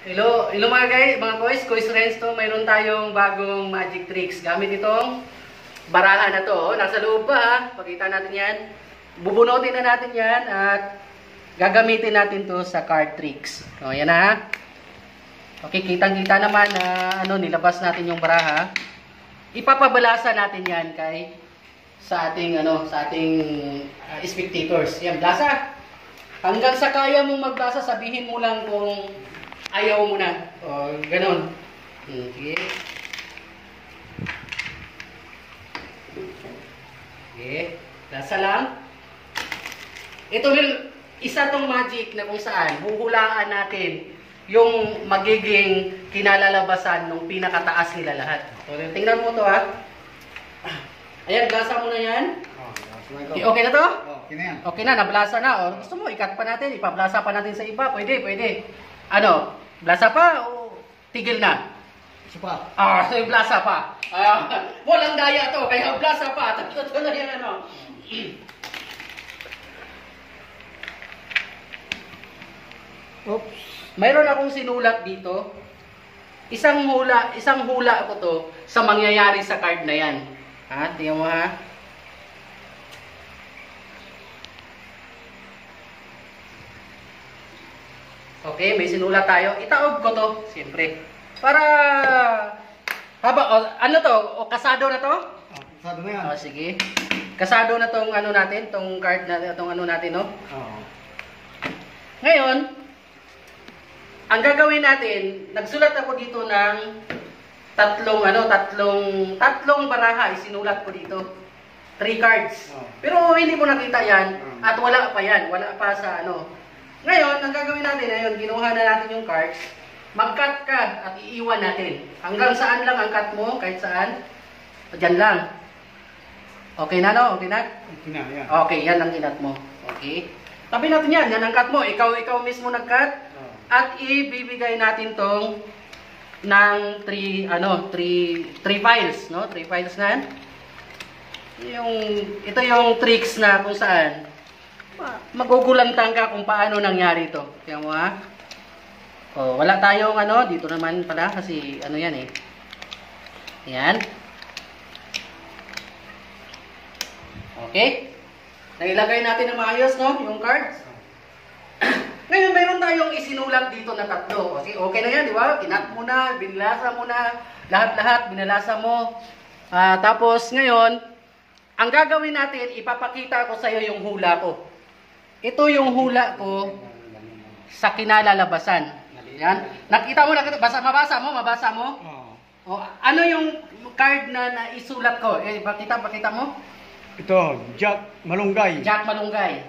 Hello, hello mga guys, mga boys, Kois Renzo, mayroon tayong bagong magic tricks. Gamit itong baraha na to. Nasa loob pa ha, pakita natin yan. Bubunutin na natin yan at gagamitin natin to sa card tricks. O, yan ha. Okay, kitang-kita naman na ano, nilabas natin yung baraha. Ipapabalasa natin yan kay sa ating ano, sa ating uh, spectators. Yan, blasa. Hanggang sa kaya mong magbasa, sabihin mo lang kung ayaw mo na. O, ganun. Hmm, Sige. Okay. Lasa lang. Ito rin, isa tong magic na kung saan, huhulaan natin yung magiging kinalalabasan ng pinakataas nila lahat. So, tingnan mo to ha. Ayan, blasa mo na yan. Oh, Okay, okay na to? Oh, okay na yan. Okay na, nablasa na. O, gusto mo, ikat pa natin, ipablasa pa natin sa iba. Pwede, pwede. Ano, blasa pa o tigil na? Isa pa. Ah, so blasa pa. Ah, walang daya to, kaya blasa pa. Tatlo na yan, ano. Oops. Mayroon akong sinulat dito. Isang hula, isang hula ko to sa mangyayari sa card na yan. Ha, tingnan mo ha. Okay, may sinulat tayo. Itaob ko to, siyempre. Para haba o, ano to? O kasado na to? Oh, kasado na yan. O sige. Kasado na tong ano natin, tong card na tong ano natin, no? Oh. Ngayon, ang gagawin natin, nagsulat ako dito ng tatlong ano, tatlong tatlong baraha isinulat ko dito. Three cards. Oh. Pero hindi mo nakita 'yan Mm. at wala pa 'yan, wala pa sa ano. Ngayon, ang gagawin natin ayun, kinuha na natin yung cards. Mag-cut ka at iiwan natin. Hanggang saan lang ang cut mo, kahit saan. Diyan lang. Okay na no? Okay na? Okay na, yan. Okay, yan ang kinat mo. Okay. Tabi natin yan, yan ang cut mo. Ikaw, ikaw mismo nag-cut. Oh. At ibibigay natin tong ng three, ano, three, three files, no? Three files na yan. Yung, ito yung tricks na kung saan magugulantang ka kung paano nangyari ito. Kaya mo ha? Oh, wala tayong ano, dito naman pala kasi ano yan eh. Yan. Okay? Nailagay natin na maayos, no? Yung cards. Ngayon, mayroon tayong isinulat dito na tatlo. Okay, okay na yan, di ba? Kinat mo na, binlasa mo na, lahat-lahat, binalasa mo. Ah, tapos, ngayon, ang gagawin natin, ipapakita ko sa iyo yung hula ko. Ito yung hula ko sa kinalalabasan. Yan. Nakita mo, nakita, basa, mabasa mo, mabasa mo. Oh. O, ano yung card na naisulat ko? Eh, pakita, pakita mo. Ito, Jack Malunggay. Jack Malunggay.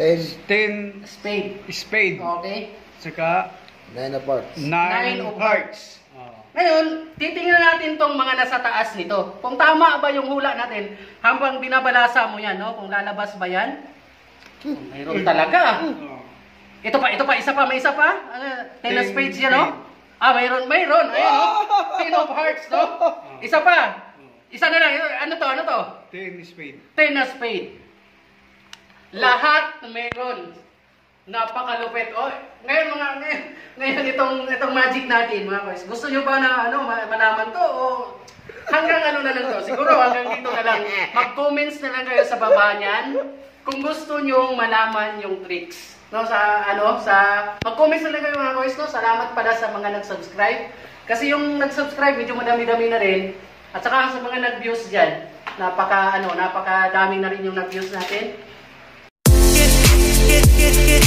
Ten, Ten Spade. spade. Okay. Saka nine of hearts. nine, Nine of hearts. Oh. Ngayon, titingnan natin tong mga nasa taas nito. Kung tama ba yung hula natin habang binabalasa mo yan, no? Kung lalabas ba yan? Mayroon talaga. Oh. Ito pa, ito pa, isa pa, may isa pa. Ano, ten of spades yan, no? Ah, mayroon, mayroon. Ayun, no? Ten of hearts, no? Isa pa. Isa na lang. Ano to, ano to? Ten spade. Ten of spade. Lahat meron. Napakalupit. Oh, ngayon mga ngayon, ngayon itong itong magic natin mga boys. Gusto niyo ba na ano malaman to o hanggang ano na lang to? Siguro hanggang dito na lang. Mag-comments na lang kayo sa baba niyan kung gusto niyo malaman yung tricks. No sa ano sa mag-comments na lang kayo mga boys no. Salamat pala sa mga nag-subscribe. Kasi yung nag-subscribe medyo madami-dami na rin. At saka sa mga nag-views diyan, napaka ano, napaka dami na rin yung nag-views natin. Get, get, get, get.